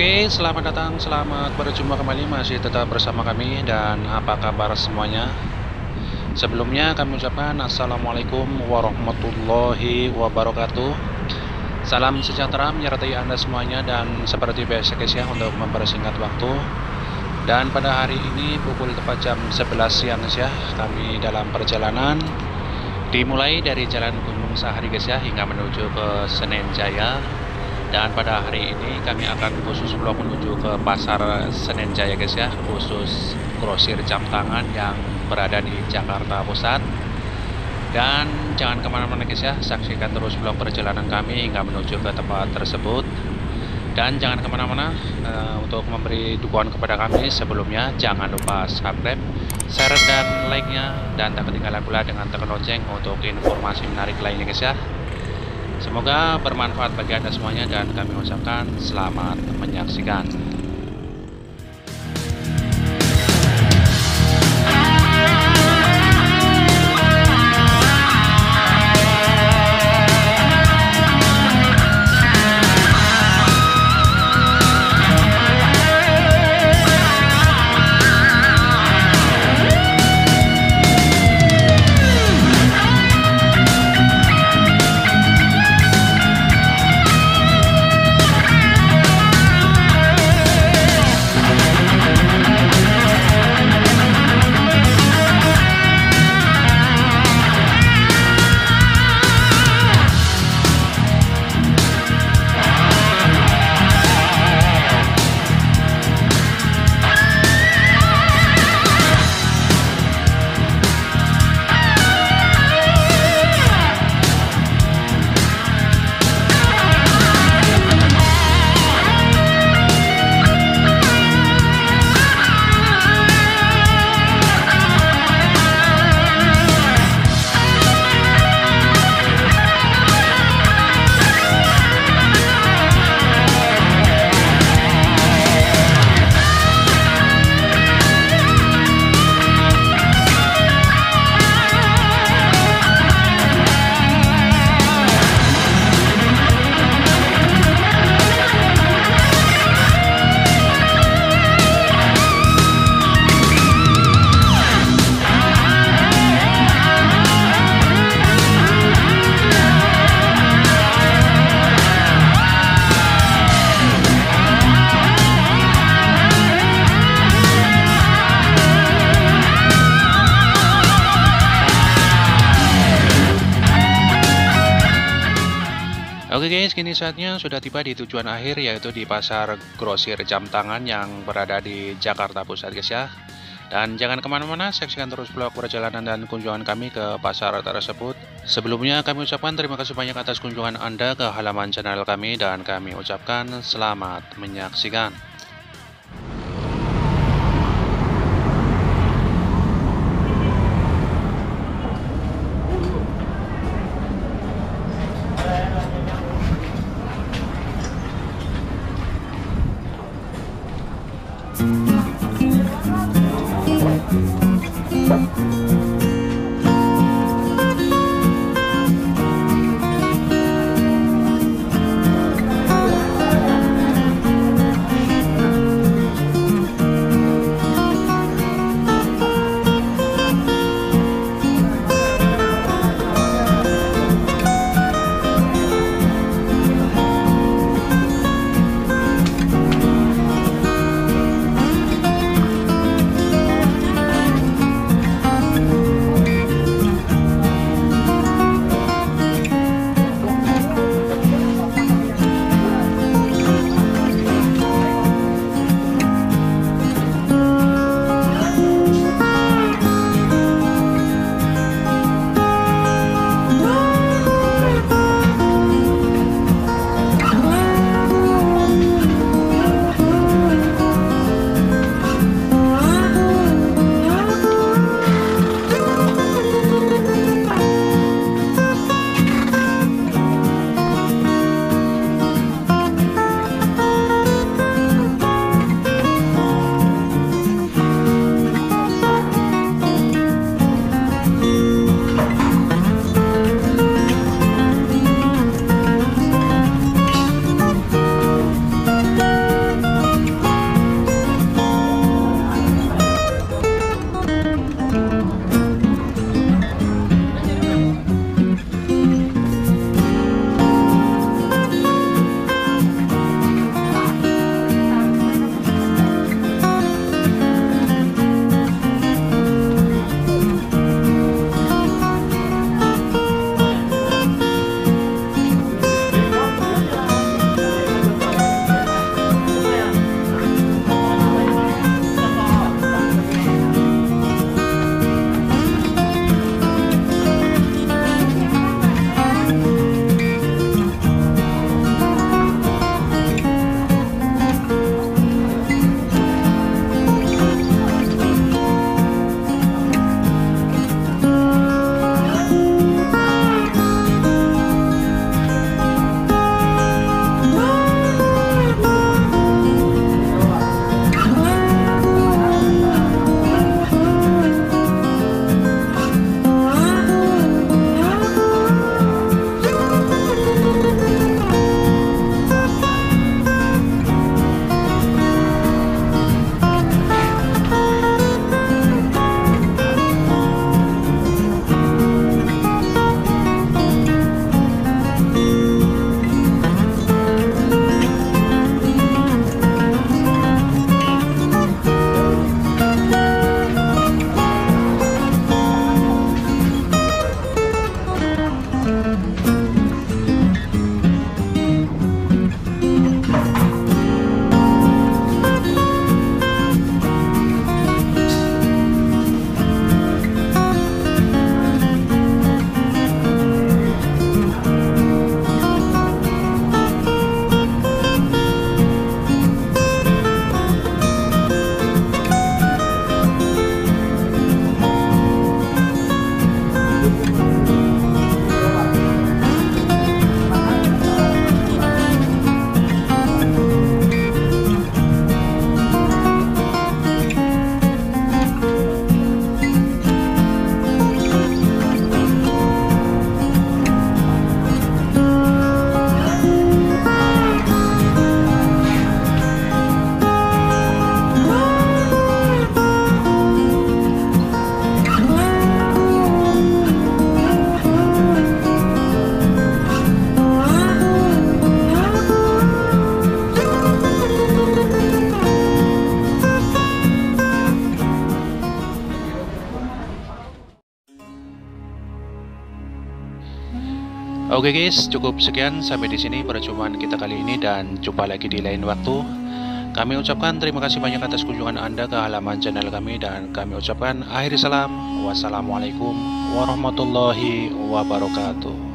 Oke, selamat datang, selamat berjumpa kembali. Masih tetap bersama kami dan apa kabar semuanya? Sebelumnya kami ucapkan Assalamualaikum warahmatullahi wabarakatuh. Salam sejahtera menyertai Anda semuanya dan seperti biasa guys ya untuk mempersingkat waktu. Dan pada hari ini pukul tepat jam 11 siang ya Kami dalam perjalanan Dimulai dari Jalan Gunung Sahari guys ya hingga menuju ke Senen Jaya dan pada hari ini kami akan khusus vlog menuju ke pasar Senen Jaya guys ya. Khusus grosir jam tangan yang berada di Jakarta Pusat. Dan jangan ke mana-mana guys ya. Saksikan terus vlog perjalanan kami hingga menuju ke tempat tersebut. Dan jangan ke mana-mana uh, untuk memberi dukungan kepada kami sebelumnya jangan lupa subscribe share dan like nya dan tak ketinggalan pula dengan tekan lonceng untuk informasi menarik lainnya guys ya Semoga bermanfaat bagi Anda semuanya dan kami ucapkan selamat menyaksikan. Oke guys, kini saatnya sudah tiba di tujuan akhir yaitu di pasar grosir jam tangan yang berada di Jakarta Pusat guys ya. Dan jangan ke mana-mana, saksikan terus vlog perjalanan dan kunjungan kami ke pasar tersebut. Sebelumnya kami ucapkan terima kasih banyak atas kunjungan Anda ke halaman channel kami dan kami ucapkan selamat menyaksikan. Oke guys, cukup sekian sampai di sini perjumpaan kita kali ini dan jumpa lagi di lain waktu. Kami ucapkan terima kasih banyak atas kunjungan Anda ke halaman channel kami dan kami ucapkan akhir salam. Wassalamualaikum warahmatullahi wabarakatuh.